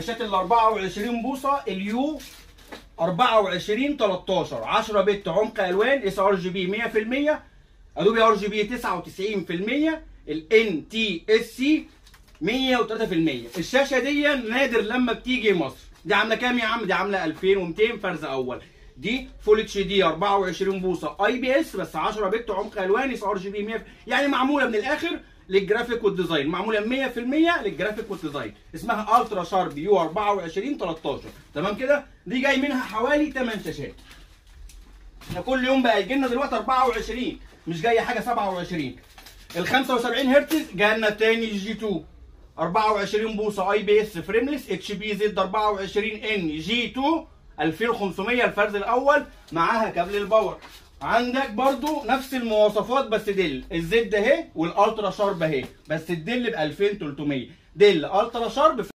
شاشات ال 24 بوصة ال U 24 13 10 bit عمق ألوان sRGB 100% Adobe RGB 99% ال NTSC 103% الشاشة دي نادر لما بتيجي مصر. دي عاملة كام يا عم؟ دي عاملة 2200 فرز أول. دي full HD 24 بوصة IPS بس 10 bit عمق ألوان sRGB 100 يعني معمولة من الآخر لل graphic وال design. معمولة 100% لل graphic وال design. اسمها UltraSharp U 24 13 تمام كده؟ دي جاي منها حوالي 8 شاشات إحنا كل يوم بقى يجي لنا دلوقتي 24 مش جاية حاجة 27 ال 75 هرتز جالنا تاني G 2 24 بوصة IPS frameless HP Z 24 n G 2 2500 الفرز الأول معاها كابل ال power. عندك برضو نفس المواصفات بس Dell ال Z اهي وال UltraSharp اهي. بس ال Dell ب 2300 Dell UltraSharp